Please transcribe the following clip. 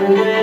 Amen.